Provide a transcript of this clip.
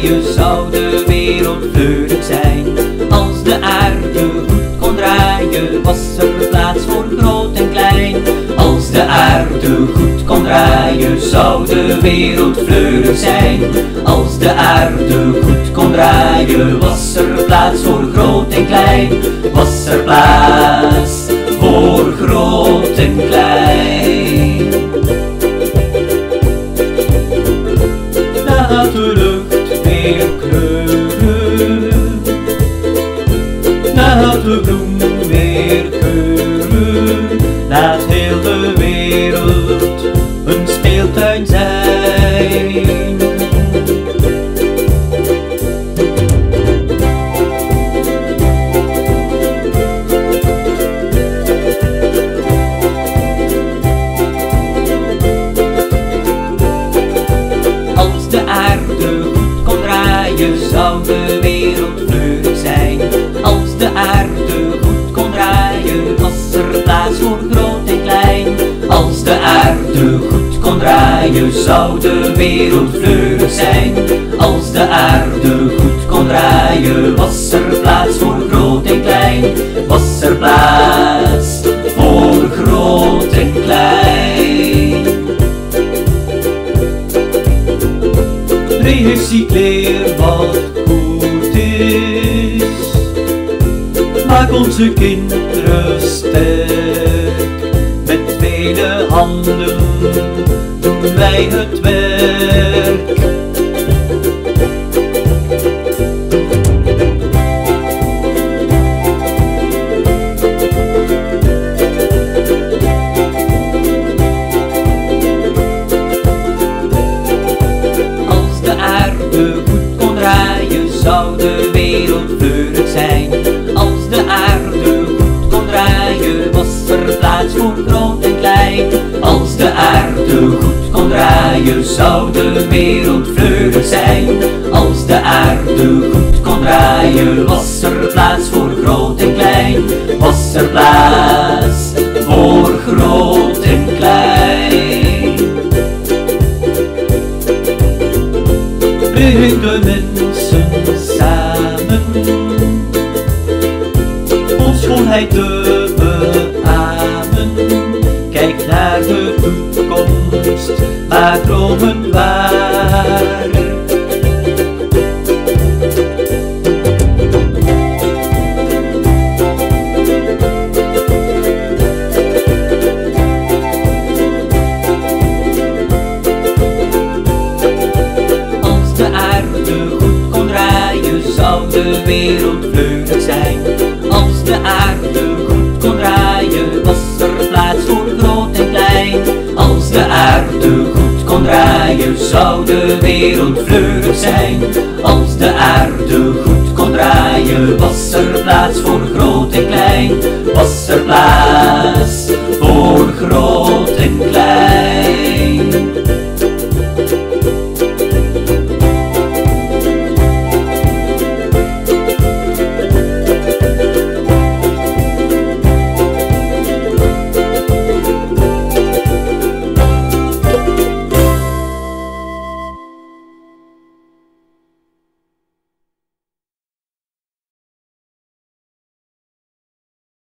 draaien zou de wereld vleurig zijn. Als de aarde goed kon draaien, was er plaats voor groot en klein. Als de aarde goed kon draaien, zou de wereld vleurig zijn. Als de aarde goed kon draaien, was er plaats voor groot en klein. Was er plaats voor groot en klein. Weer kleuren. Laat de bloem weer keuren. Zou de wereld zijn. Als de aarde goed kon draaien, was er plaats voor groot en klein. Als de aarde goed kon draaien, zou de wereld fleurig zijn. Als de aarde goed kon draaien, was er plaats voor groot en klein. Was er plaats Recycleer wat goed is. Maak onze kinderen sterk. Met vele handen doen wij het werk. Draaien, zou de wereld fleurig zijn. Als de aarde goed kon draaien, was er plaats voor groot en klein. Was er plaats voor groot en klein. Breng de mensen samen om schoonheid te beamen. Kijk naar de toekomst, maak dromen waar. Als de aarde goed kon draaien, zou de wereld zou de wereld fleurig zijn. Als de aarde goed kon draaien, was er plaats voor groot en klein. Was er plaats